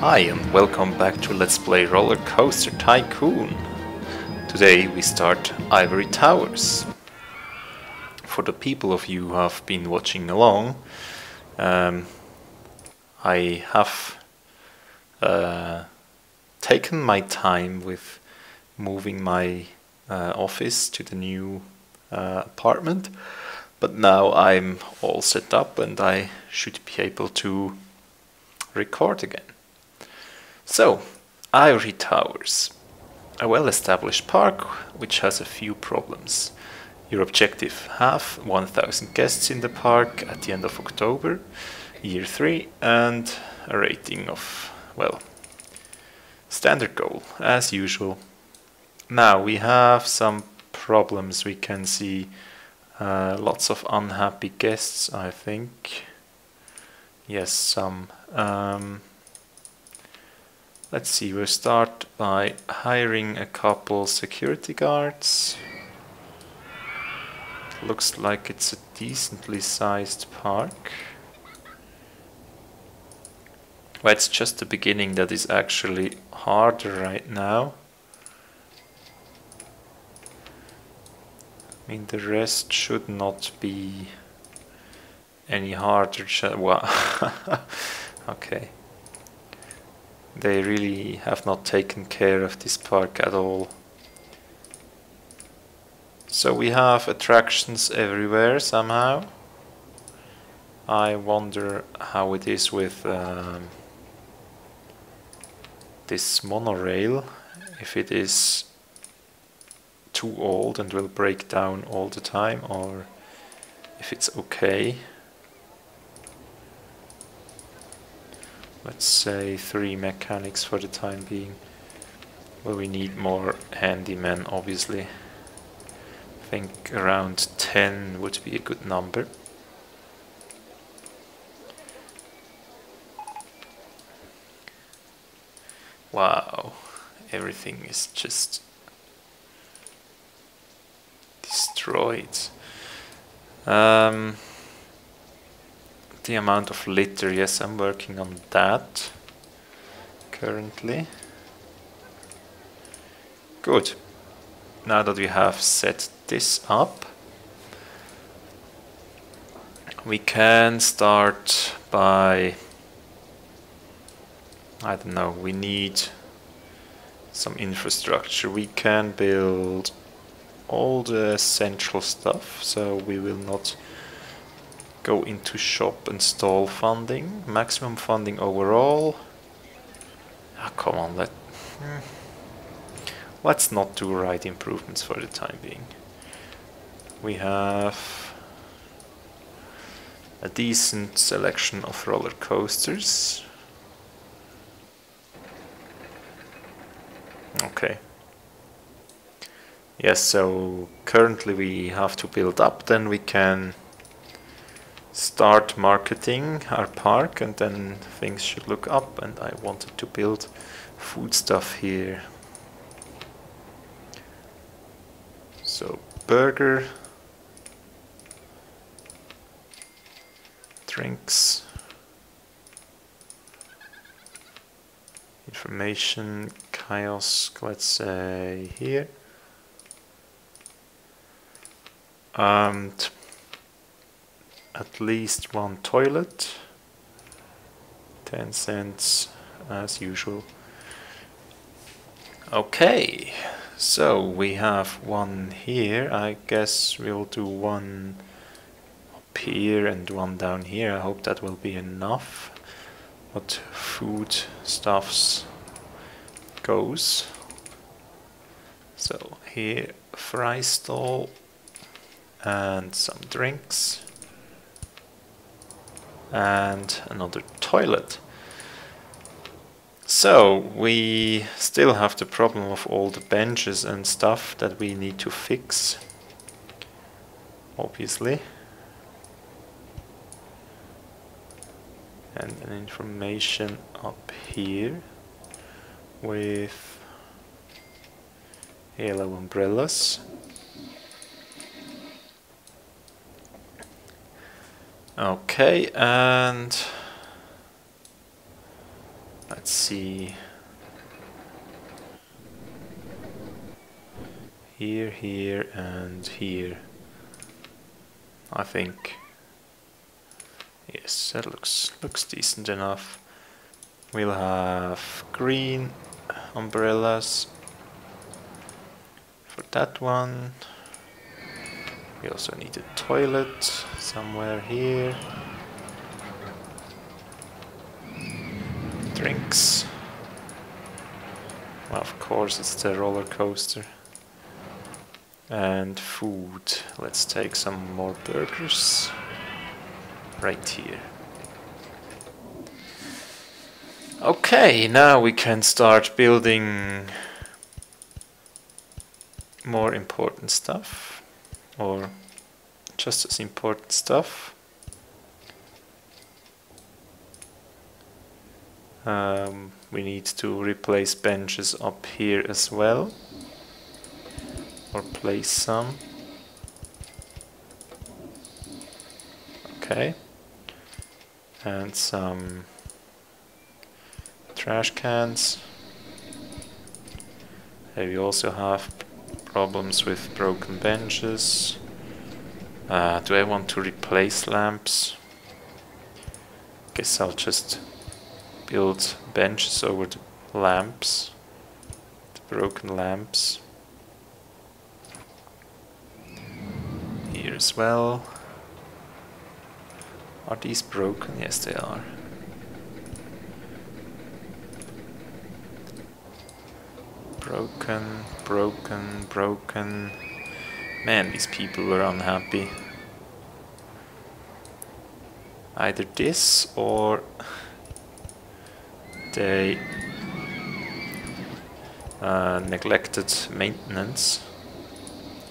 Hi and welcome back to Let's Play Roller Coaster Tycoon. Today we start Ivory Towers. For the people of you who have been watching along, um, I have uh, taken my time with moving my uh, office to the new uh, apartment, but now I'm all set up and I should be able to record again. So, Ivory Towers. A well-established park which has a few problems. Your objective have 1000 guests in the park at the end of October, year 3, and a rating of, well, standard goal, as usual. Now we have some problems. We can see uh, lots of unhappy guests, I think. Yes, some. Um, let's see, we'll start by hiring a couple security guards. Looks like it's a decently sized park. Well, it's just the beginning that is actually harder right now. I mean, the rest should not be any harder. Well, okay. They really have not taken care of this park at all. So we have attractions everywhere somehow. I wonder how it is with um, this monorail, if it is too old and will break down all the time or if it's okay. Let's say three mechanics for the time being. Well, we need more handymen, obviously. I think around 10 would be a good number. Wow, everything is just destroyed. Um, the amount of litter, yes, I'm working on that currently. Good. Now that we have set this up, we can start by, I don't know, we need some infrastructure. We can build all the central stuff, so we will not go into shop and stall funding. Maximum funding overall. Oh, come on, let hmm. let's not do right improvements for the time being. We have a decent selection of roller coasters. Okay. Yes, so currently we have to build up, then we can start marketing our park and then things should look up and I wanted to build food stuff here. So burger, drinks, information, kiosk, let's say here. And at least one toilet. 10 cents as usual. Okay so we have one here. I guess we'll do one up here and one down here. I hope that will be enough. What food stuffs goes. So here fry stall and some drinks and another toilet. So we still have the problem of all the benches and stuff that we need to fix, obviously. And an information up here with yellow umbrellas. Okay, and Let's see. Here, here, and here. I think. Yes, that looks looks decent enough. We'll have green umbrellas for that one. We also need a toilet somewhere here. Drinks. Well, of course, it's the roller coaster. And food. Let's take some more burgers. Right here. Okay, now we can start building more important stuff. Or just as important stuff. Um, we need to replace benches up here as well or place some. Okay. And some trash cans. We also have problems with broken benches. Uh, do I want to replace lamps? Guess I'll just build benches over the lamps the broken lamps. Here as well. Are these broken? Yes they are broken, broken, broken man these people were unhappy either this or they uh, neglected maintenance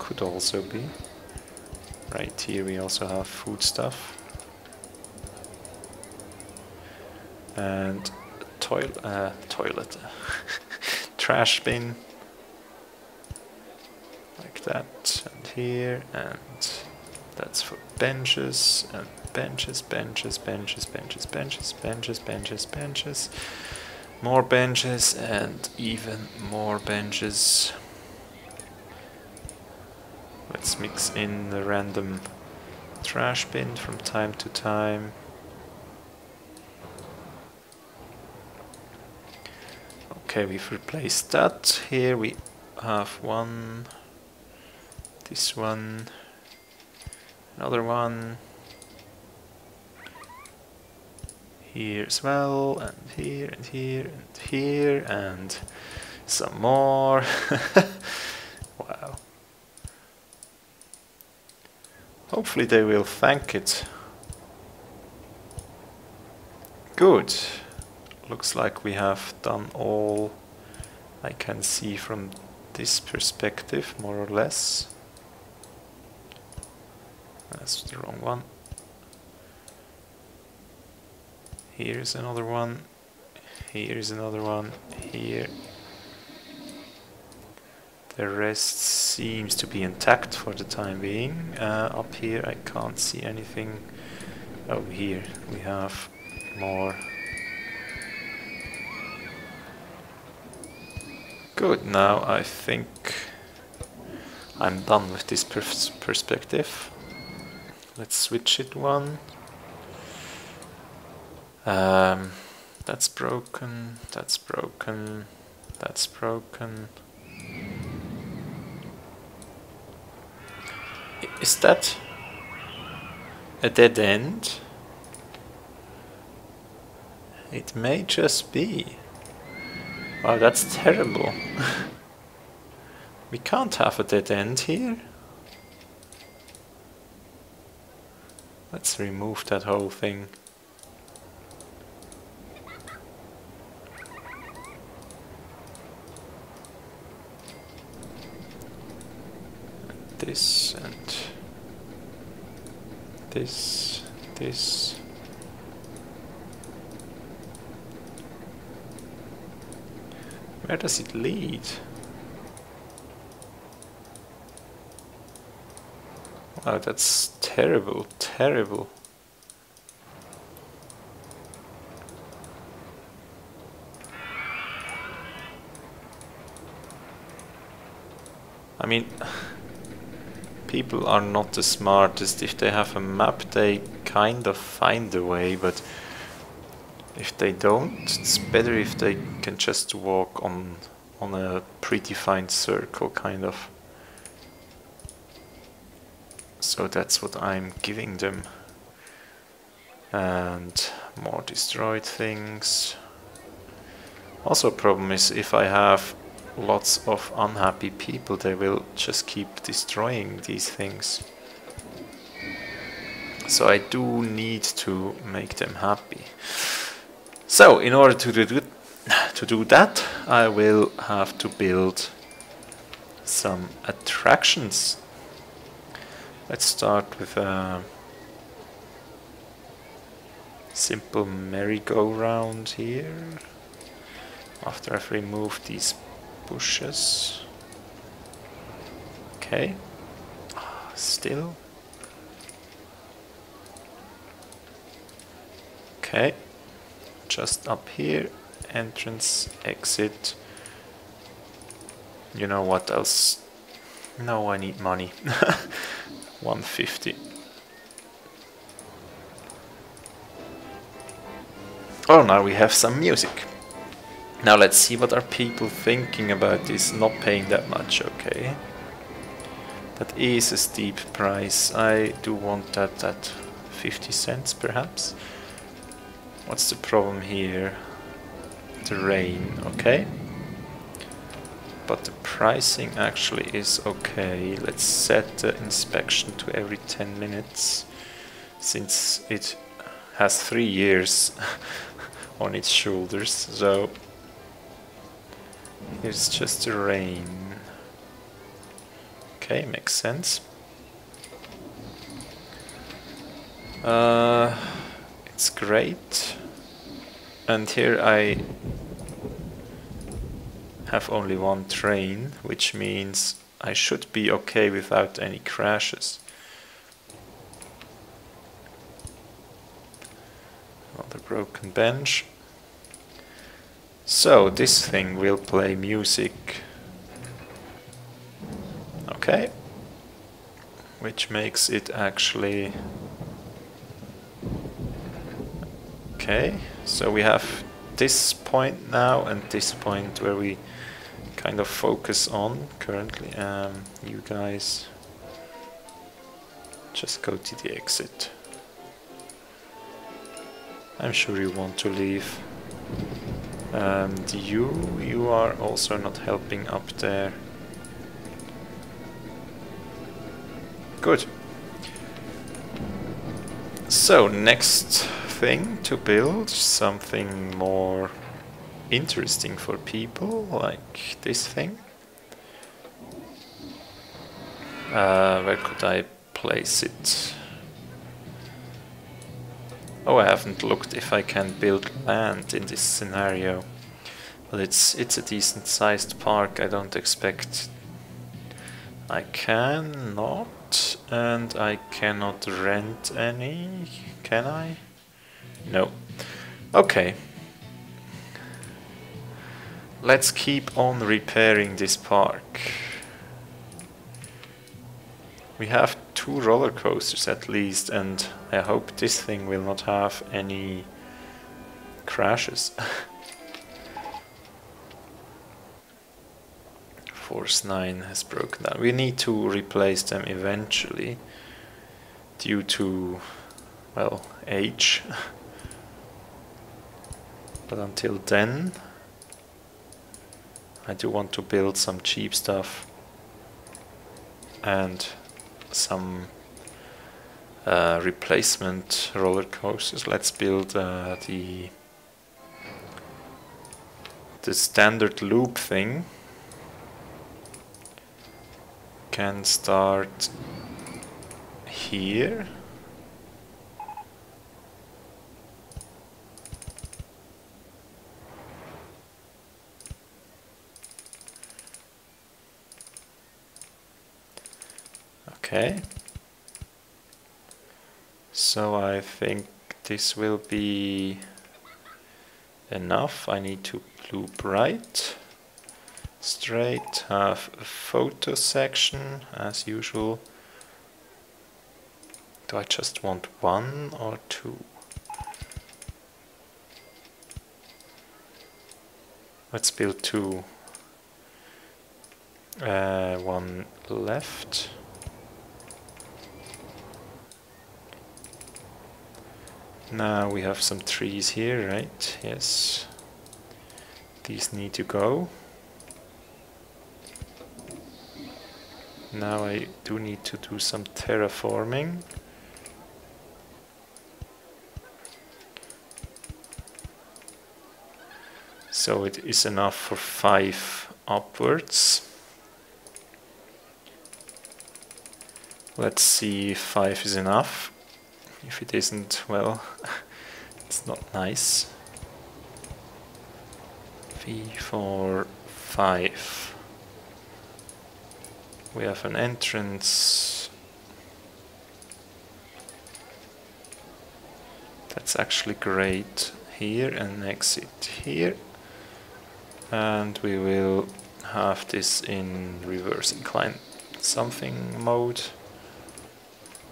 could also be. Right here we also have food stuff. And toilet, uh, toilet, trash bin. Like that, and here, and that's for benches, and benches, benches, benches, benches, benches, benches, benches, benches. More benches, and even more benches. Let's mix in the random trash bin from time to time. Okay, we've replaced that. Here we have one, this one, another one, here as well, and here, and here, and here, and some more. wow. Hopefully they will thank it. Good. Looks like we have done all I can see from this perspective, more or less. That's the wrong one. Here's another one. Here's another one. Here. The rest seems to be intact for the time being. Uh, up here I can't see anything. Oh, here we have more. Good, now I think I'm done with this pers perspective. Let's switch it one. Um, that's broken, that's broken, that's broken. Is that a dead end? It may just be. Wow, that's terrible. we can't have a dead end here. Let's remove that whole thing. this and this, this. Where does it lead? Oh, that's terrible, terrible. I mean, people are not the smartest. If they have a map, they kind of find a way, but if they don't, it's better if they can just walk on on a predefined circle, kind of. So that's what I'm giving them. And more destroyed things. Also problem is if I have lots of unhappy people, they will just keep destroying these things. So I do need to make them happy. So in order to do, to do that, I will have to build some attractions. Let's start with a simple merry-go-round here. After I've removed these bushes. Okay. Still. Okay. Just up here. Entrance, exit. You know what else? No, I need money. 150. Oh, now we have some music. Now let's see what are people thinking about this not paying that much, okay. That is a steep price. I do want that at 50 cents perhaps. What's the problem here? The rain, okay. But the pricing actually is okay. Let's set the inspection to every 10 minutes since it has three years on its shoulders. So it's just the rain. Okay, makes sense. Uh, it's great. And here I have only one train, which means I should be okay without any crashes. Another broken bench. So this thing will play music. Okay. Which makes it actually... Okay, so we have this point now and this point where we kind of focus on currently. Um, you guys just go to the exit. I'm sure you want to leave. And you, you are also not helping up there. Good. So, next thing to build, something more interesting for people, like this thing. Uh, where could I place it? Oh, I haven't looked if I can build land in this scenario. But it's it's a decent sized park, I don't expect... I cannot, and I cannot rent any, can I? No. Okay. Let's keep on repairing this park. We have two roller coasters at least, and I hope this thing will not have any crashes. Force 9 has broken down. We need to replace them eventually due to, well, age. but until then, I do want to build some cheap stuff and some uh, replacement roller coasters. Let's build uh, the the standard loop thing. Can start here. Okay. So I think this will be enough. I need to blue right. straight, have a photo section as usual. Do I just want one or two? Let's build two. Uh, one left. Now we have some trees here, right? Yes. These need to go. Now I do need to do some terraforming. So it is enough for five upwards. Let's see if five is enough. If it isn't, well, it's not nice. V for five. We have an entrance. That's actually great here and exit here. And we will have this in reverse incline something mode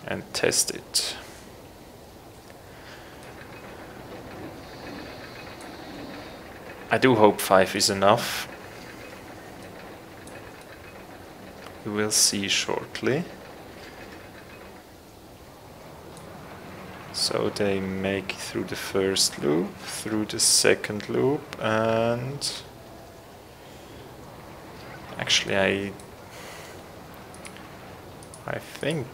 and test it. I do hope 5 is enough. We will see shortly. So they make through the first loop, through the second loop, and actually I I think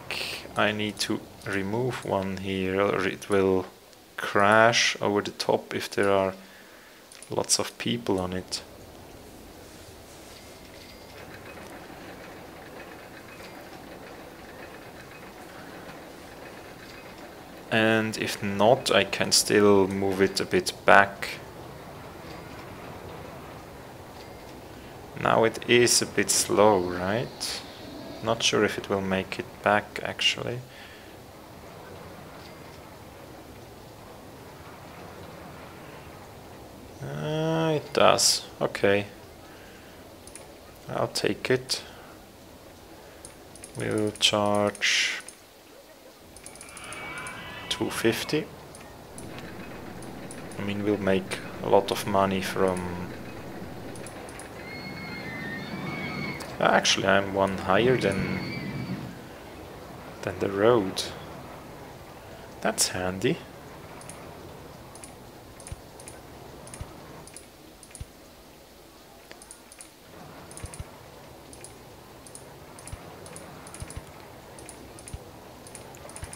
I need to remove one here or it will crash over the top if there are lots of people on it. And if not, I can still move it a bit back. Now it is a bit slow, right? Not sure if it will make it back actually. Does. Okay. I'll take it. We'll charge 250. I mean, we'll make a lot of money from... Actually, I'm one higher than than the road. That's handy.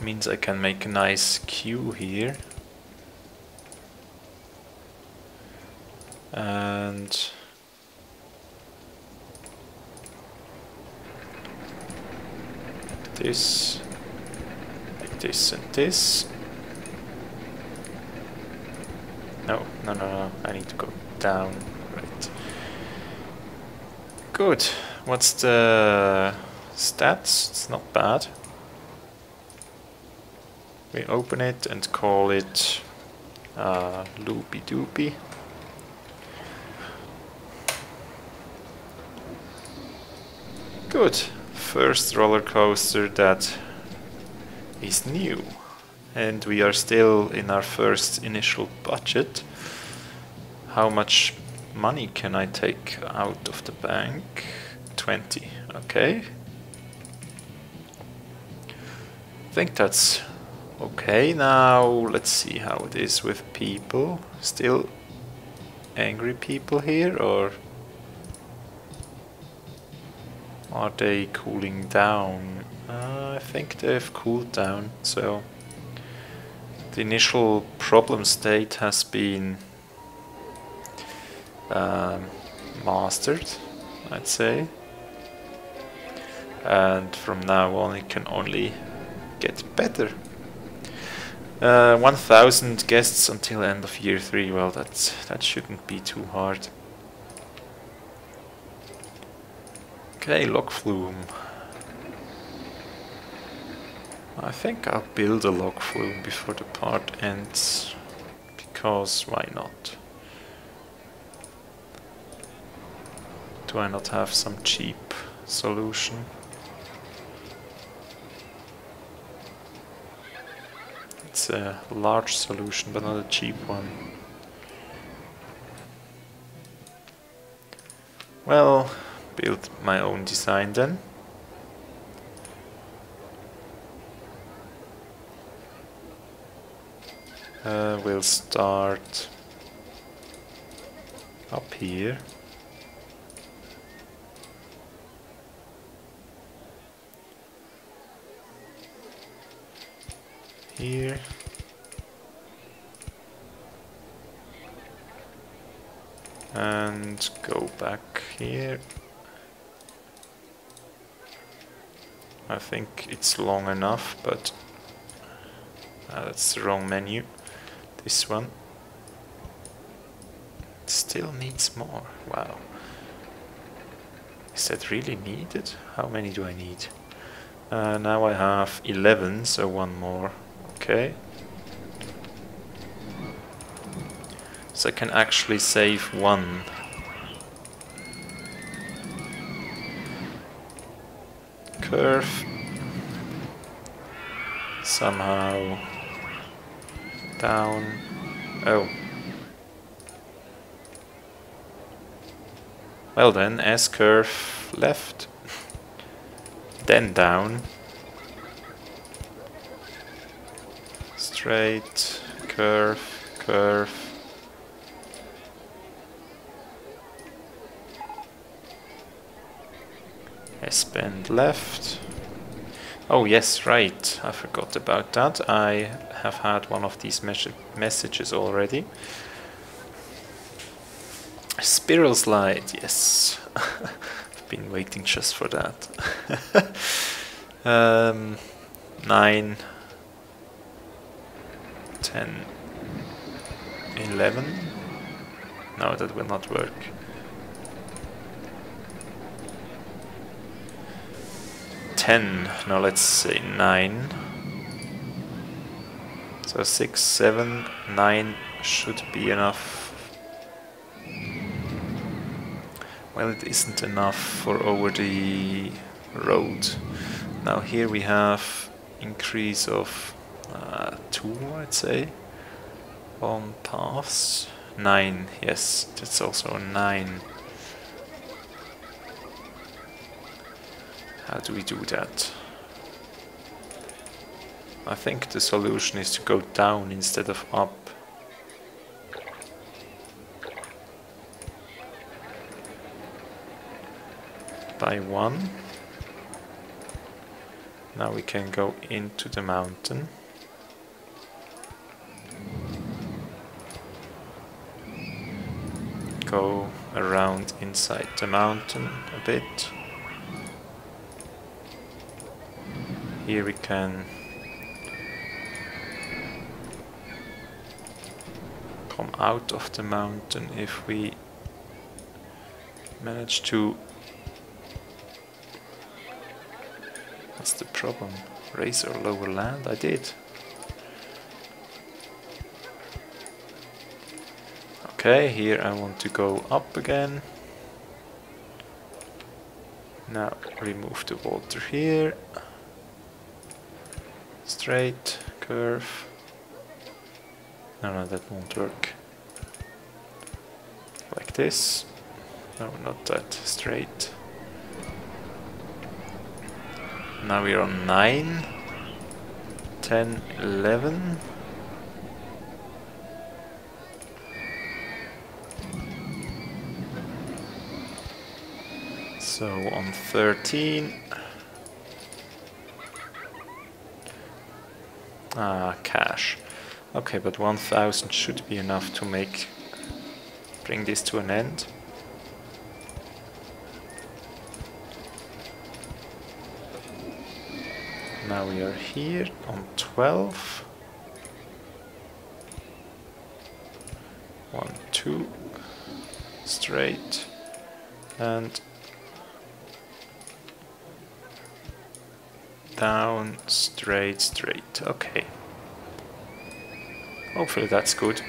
Means I can make a nice queue here. And this, like this and this. No, no, no, no, I need to go down, right. Good, what's the stats? It's not bad we open it and call it uh, loopy doopy good. First roller coaster that is new. And we are still in our first initial budget. How much money can I take out of the bank? 20 okay. I think that's Okay, now let's see how it is with people. Still angry people here, or are they cooling down? Uh, I think they've cooled down, so the initial problem state has been um, mastered, I'd say. And from now on it can only get better. Uh, 1000 guests until end of year 3, well that's, that shouldn't be too hard. Okay, log flume. I think I'll build a log flume before the part ends, because why not? Do I not have some cheap solution? It's a large solution, but not a cheap one. Well, build my own design then. Uh, we'll start up here. Here. And go back here. I think it's long enough, but uh, that's the wrong menu. This one still needs more. Wow. Is that really needed? How many do I need? Uh, now I have 11, so one more. Okay. So I can actually save one. Curve. Somehow down. Oh. Well then, S curve left, then down, straight, curve, curve, S bend left, Oh yes, right, I forgot about that. I have had one of these mes messages already. Spiral slide, yes. I've been waiting just for that. um, 9, 10, 11. No, that will not work. 10. Now let's say 9. So 6, 7, 9 should be enough. Well, it isn't enough for over the road. Now here we have increase of 2, I'd say, on paths. 9, yes, that's also 9. How do we do that? I think the solution is to go down instead of up. By one. Now we can go into the mountain. Go around inside the mountain a bit. here we can come out of the mountain if we manage to. What's the problem. Raise or lower land? I did okay here I want to go up again now remove the water here straight, curve. No, no, that won't work. Like this. No, not that, straight. Now we're on 9, 10, 11. So on 13, Ah, cash. Okay, but 1000 should be enough to make bring this to an end. Now we are here on 12. One, two, straight, and down, straight, straight. Okay. Hopefully that's good.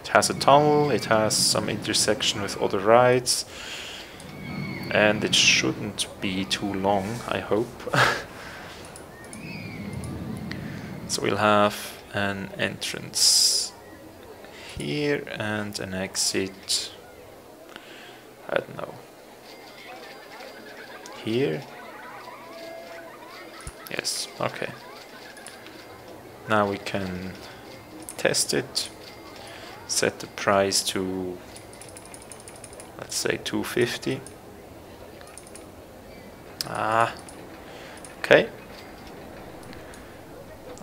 It has a tunnel, it has some intersection with other rides. And it shouldn't be too long, I hope. so we'll have an entrance here and an exit, I don't know, here. Yes, okay. Now we can test it, set the price to, let's say 250. Ah, okay.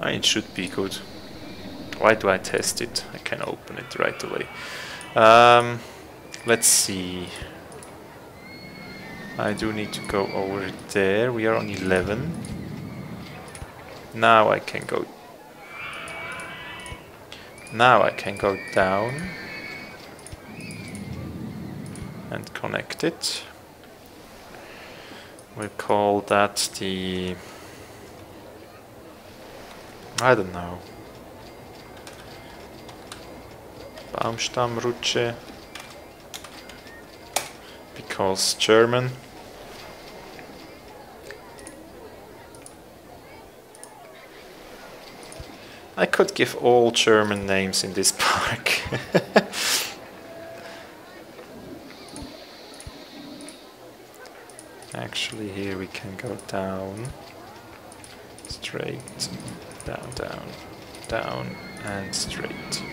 It should be good. Why do I test it? I can open it right away. Um, let's see. I do need to go over there. We are on 11. Now I can go now I can go down and connect it. We'll call that the... I don't know. Baumstammrutsche. Because German. I could give all German names in this park. Actually here we can go down, straight, down, down, down and straight.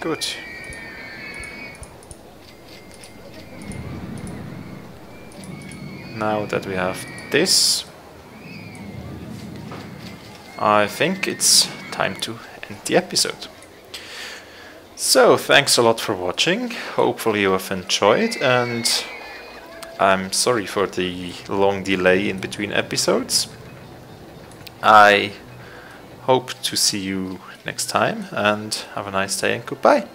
Good. Now that we have this, I think it's time to end the episode. So, thanks a lot for watching. Hopefully you have enjoyed and I'm sorry for the long delay in between episodes. I hope to see you next time and have a nice day and goodbye.